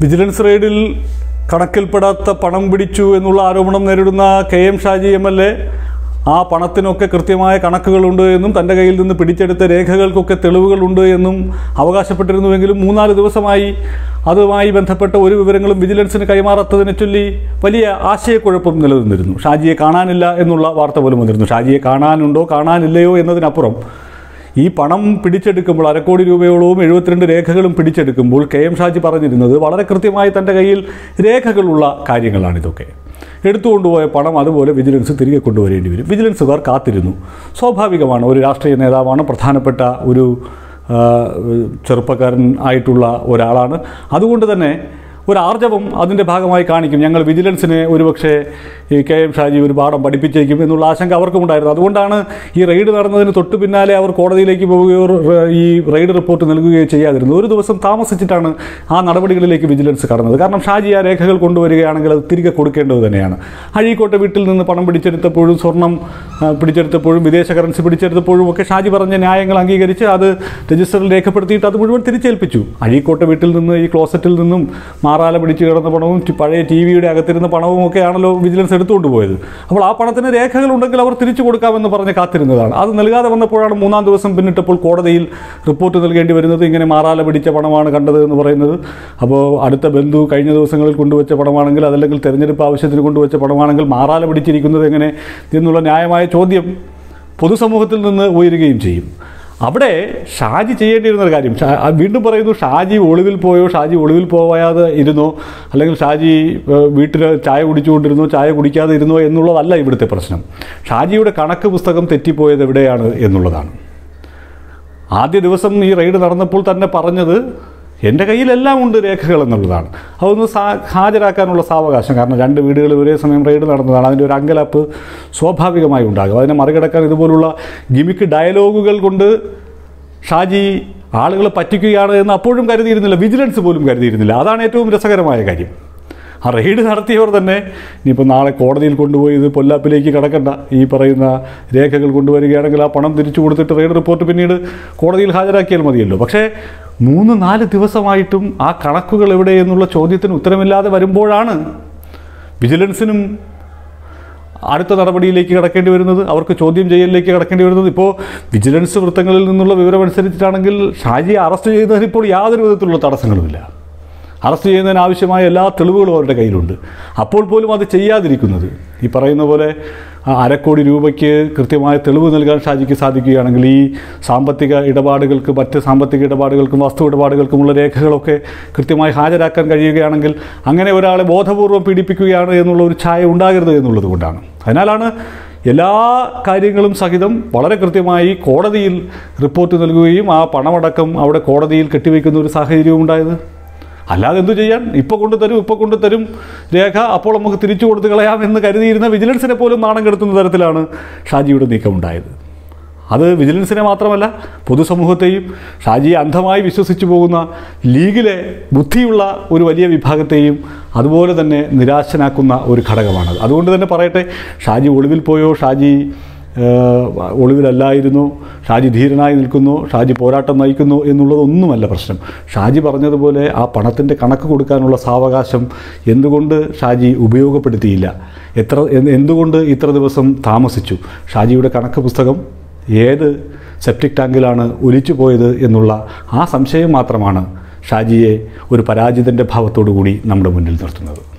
Vigilance റെയ്ഡിൽ കണക്കിൽപ്പെടാത്ത പണം പിടിച്ചു എന്നുള്ള ആരോപണം നേരിടുന്ന K M Shaji M L A ആ പണത്തിനൊക്കെ കൃത്യമായ കണക്കുകളുണ്ട് എന്നും തന്റെ കയ്യിൽ നിന്ന് പിടിച്ചെടുത്ത രേഖകൾക്കൊക്കെ തെളിവുകളുണ്ട് എന്നും അവകാശപ്പെട്ടിരുന്നുവെങ്കിലും മൂന്നാൽ ദിവസമായി അതുമായി ബന്ധപ്പെട്ട ഒരു വിവരങ്ങളും വിജിലൻസിന് കൈമാറാത്തതിനെ ചൊല്ലി വലിയ ആശയക്കുഴപ്പം നിലനിന്നിരുന്നു. ഷാജിയെ കാണാനില്ല എന്നുള്ള വാർത്ത പോലും വന്നിരുന്നു. ഷാജിയെ കാണാനുണ്ടോ കാണാനില്ലയോ എന്നതിനപ്പുറം ഈ പണം പിടിച്ചെടുക്കുമ്പോൾ അരക്കോടി രൂപയോളവും എഴുപത്തിരണ്ട് രേഖകളും പിടിച്ചെടുക്കുമ്പോൾ കെ എം ഷാജി പറഞ്ഞിരുന്നത് വളരെ കൃത്യമായി തന്റെ കയ്യിൽ രേഖകളുള്ള കാര്യങ്ങളാണിതൊക്കെ എടുത്തുകൊണ്ടുപോയ പണം അതുപോലെ വിജിലൻസ് തിരികെ കൊണ്ടുവരേണ്ടി വരും. വിജിലൻസുകാർ കാത്തിരുന്നു. സ്വാഭാവികമാണ് ഒരു രാഷ്ട്രീയ നേതാവാണ് പ്രധാനപ്പെട്ട ഒരു ചെറുപ്പക്കാരൻ ആയിട്ടുള്ള ഒരാളാണ്. അതുകൊണ്ട് തന്നെ ഒരു ആർജവം അതിന്റെ ഭാഗമായി കാണിക്കും. ഞങ്ങൾ വിജിലൻസിനെ ഒരുപക്ഷെ ഈ കെ എം ഷാജി ഒരു പാഠം പഠിപ്പിച്ചേക്കും എന്നുള്ള ആശങ്ക അവർക്കും ഉണ്ടായിരുന്നു അതുകൊണ്ടാണ് ഈ റെയ്ഡ് നടന്നതിന് തൊട്ട് പിന്നാലെ അവർ കോടതിയിലേക്ക് പോവുകയോ ഈ റെയ്ഡ് റിപ്പോർട്ട് നൽകുകയോ ചെയ്യാതിരുന്നു ഒരു ദിവസം താമസിച്ചിട്ടാണ് ആ നടപടികളിലേക്ക് വിജിലൻസ് കടന്നത്. കാരണം ഷാജി ആ രേഖകൾ കൊണ്ടുവരികയാണെങ്കിൽ അത് തിരികെ കൊടുക്കേണ്ടത് തന്നെയാണ്. അഴീക്കോട്ടെ വീട്ടിൽ നിന്ന് പണം പിടിച്ചെടുത്തപ്പോഴും സ്വർണം പിടിച്ചെടുത്തപ്പോഴും വിദേശ കറൻസി പിടിച്ചെടുത്തപ്പോഴും ഒക്കെ ഷാജി പറഞ്ഞ ന്യായങ്ങൾ അംഗീകരിച്ച് അത് രജിസ്റ്ററിൽ രേഖപ്പെടുത്തിയിട്ട് അത് മുഴുവൻ തിരിച്ചേൽപ്പിച്ചു. അഴീക്കോട്ടെ വീട്ടിൽ നിന്ന് ഈ ക്ലോസറ്റിൽ നിന്നും മാറാല പിടിച്ചു കിടന്ന പണവും പഴയ ടി വിയുടെ അകത്തിരുന്ന പണവും ഒക്കെയാണല്ലോ വിജിലൻസ് എടുത്തുകൊണ്ട് പോയത്. അപ്പോൾ ആ പണത്തിന് രേഖകളുണ്ടെങ്കിൽ അവർ തിരിച്ചു കൊടുക്കാമെന്ന് പറഞ്ഞ് കാത്തിരുന്നതാണ്. അത് നൽകാതെ വന്നപ്പോഴാണ് മൂന്നാം ദിവസം പിന്നിട്ടപ്പോൾ കോടതിയിൽ റിപ്പോർട്ട് നൽകേണ്ടി വരുന്നത്. ഇങ്ങനെ മാറാല പിടിച്ച പണമാണ് കണ്ടത് എന്ന് പറയുന്നത്. അപ്പോൾ അടുത്ത ബന്ധു കഴിഞ്ഞ ദിവസങ്ങളിൽ കൊണ്ടുവച്ച പണമാണെങ്കിൽ അതല്ലെങ്കിൽ തെരഞ്ഞെടുപ്പ് ആവശ്യത്തിന് കൊണ്ടുവച്ച പണമാണെങ്കിൽ മാറാല പിടിച്ചിരിക്കുന്നത് എങ്ങനെ? എന്നുള്ള ന്യായമായ ചോദ്യം പൊതുസമൂഹത്തിൽ നിന്ന് ഉയരുകയും ചെയ്യും. അവിടെ ഷാജി ചെയ്യേണ്ടിയിരുന്ന ഒരു കാര്യം വീണ്ടും പറയുന്നു ഷാജി ഒളിവിൽ പോയോ? ഷാജി ഒളിവിൽ പോവാതെ ഇരുന്നോ? അല്ലെങ്കിൽ ഷാജി വീട്ടിൽ ചായ കുടിച്ചുകൊണ്ടിരുന്നോ? ചായ കുടിക്കാതെ ഇരുന്നോ എന്നുള്ളതല്ല ഇവിടുത്തെ പ്രശ്നം. ഷാജിയുടെ കണക്ക് പുസ്തകം തെറ്റിപ്പോയത് എവിടെയാണ് എന്നുള്ളതാണ്. ആദ്യ ദിവസം ഈ റെയ്ഡ് നടന്നപ്പോൾ തന്നെ പറഞ്ഞത് എന്റെ കയ്യിലെല്ലാം ഉണ്ട് രേഖകൾ എന്നുള്ളതാണ്. അതൊന്ന് സാ ഹാജരാക്കാനുള്ള സാവകാശം. കാരണം രണ്ട് വീടുകളിൽ ഒരേ സമയം റെയ്ഡ് നടന്നതാണ്. അതിന്റെ ഒരു അങ്കലപ്പ് സ്വാഭാവികമായി ഉണ്ടാകും. അതിനെ മറികടക്കാൻ ഇതുപോലുള്ള ഗിമിക്ക് ഡയലോഗുകൾ കൊണ്ട് ഷാജി ആളുകളെ പറ്റിക്കുകയാണ് എന്ന് അപ്പോഴും കരുതിയിരുന്നില്ല. വിജിലൻസ് പോലും കരുതിയിരുന്നില്ല. അതാണ് ഏറ്റവും രസകരമായ കാര്യം. ആ റെയ്ഡ് നടത്തിയവർ തന്നെ ഇനിയിപ്പോൾ നാളെ കോടതിയിൽ കൊണ്ടുപോയി ഇത് പൊല്ലാപ്പിലേക്ക് കടക്കണ്ട. ഈ പറയുന്ന രേഖകൾ കൊണ്ടുവരികയാണെങ്കിൽ ആ പണം തിരിച്ചു കൊടുത്തിട്ട് റെയ്ഡ് റിപ്പോർട്ട് പിന്നീട് കോടതിയിൽ ഹാജരാക്കിയാൽ മതിയല്ലോ. പക്ഷേ മൂന്ന് നാല് ദിവസമായിട്ടും ആ കണക്കുകൾ എവിടെ എന്നുള്ള ചോദ്യത്തിന് ഉത്തരമില്ലാതെ വരുമ്പോഴാണ് വിജിലൻസിനും അടുത്ത നടപടിയിലേക്ക് കടക്കേണ്ടി വരുന്നത് അവർക്ക് ചോദ്യം ചെയ്യലിലേക്ക് കടക്കേണ്ടി വരുന്നത്. ഇപ്പോൾ വിജിലൻസ് വൃത്തങ്ങളിൽ നിന്നുള്ള വിവരം അനുസരിച്ചിട്ടാണെങ്കിൽ ഷാജിയെ അറസ്റ്റ് ചെയ്യുന്നതിന് ഇപ്പോൾ യാതൊരു വിധത്തിലുള്ള തടസ്സങ്ങളുമില്ല. അറസ്റ്റ് ചെയ്യുന്നതിന് ആവശ്യമായ എല്ലാ തെളിവുകളും അവരുടെ കയ്യിലുണ്ട്. അപ്പോൾ പോലും അത് ചെയ്യാതിരിക്കുന്നത്. ഈ പറയുന്ന പോലെ അരക്കോടി രൂപയ്ക്ക് കൃത്യമായ തെളിവ് നൽകാൻ ഷാജിക്ക് സാധിക്കുകയാണെങ്കിൽ ഈ സാമ്പത്തിക ഇടപാടുകൾക്ക് മറ്റ് സാമ്പത്തിക ഇടപാടുകൾക്കും വസ്തു ഇടപാടുകൾക്കുമുള്ള രേഖകളൊക്കെ കൃത്യമായി ഹാജരാക്കാൻ കഴിയുകയാണെങ്കിൽ അങ്ങനെ ഒരാളെ ബോധപൂർവം പീഡിപ്പിക്കുകയാണ് എന്നുള്ള ഒരു ഛായ ഉണ്ടാകരുത് എന്നുള്ളത് കൊണ്ടാണ്. അതിനാലാണ് എല്ലാ കാര്യങ്ങളും സഹിതം വളരെ കൃത്യമായി കോടതിയിൽ റിപ്പോർട്ട് നൽകുകയും ആ പണമടക്കം അവിടെ കോടതിയിൽ കെട്ടിവെക്കുന്ന ഒരു സാഹചര്യവും ഉണ്ടായത്. അല്ലാതെ എന്തു ചെയ്യാൻ? ഇപ്പോൾ കൊണ്ടുതരും ഇപ്പോൾ കൊണ്ടുതരും രേഖ അപ്പോൾ നമുക്ക് തിരിച്ചു കൊടുത്തു കളയാം എന്ന് കരുതിയിരുന്ന വിജിലൻസിനെ പോലും നാണം കെടുത്തുന്ന തരത്തിലാണ് ഷാജിയുടെ നീക്കം ഉണ്ടായത് അത് വിജിലൻസിനെ മാത്രമല്ല പൊതുസമൂഹത്തെയും ഷാജിയെ അന്ധമായി വിശ്വസിച്ചു പോകുന്ന ലീഗിലെ ബുദ്ധിയുള്ള ഒരു വലിയ വിഭാഗത്തെയും അതുപോലെ തന്നെ നിരാശനാക്കുന്ന ഒരു ഘടകമാണ് അതുകൊണ്ട് തന്നെ പറയട്ടെ ഷാജി ഒളിവിൽ പോയോ? ഷാജി ഒളിവിലല്ലായിരുന്നു. ഷാജി ധീരനായി നിൽക്കുന്നു. ഷാജി പോരാട്ടം നയിക്കുന്നു എന്നുള്ളതൊന്നുമല്ല പ്രശ്നം. ഷാജി പറഞ്ഞതുപോലെ ആ പണത്തിന്റെ കണക്ക് കൊടുക്കാനുള്ള സാവകാശം എന്തുകൊണ്ട് ഷാജി ഉപയോഗപ്പെടുത്തിയില്ല? എത്ര എന്ത് എന്തുകൊണ്ട് ഇത്ര ദിവസം താമസിച്ചു? ഷാജിയുടെ കണക്ക് പുസ്തകം ഏത് സെപ്റ്റിക് ടാങ്കിലാണ് ഒലിച്ചു പോയത് എന്നുള്ള ആ സംശയം മാത്രമാണ് ഷാജിയെ ഒരു പരാജിതന്റെ ഭാവത്തോടു കൂടി നമ്മുടെ മുന്നിൽ നിർത്തുന്നത്.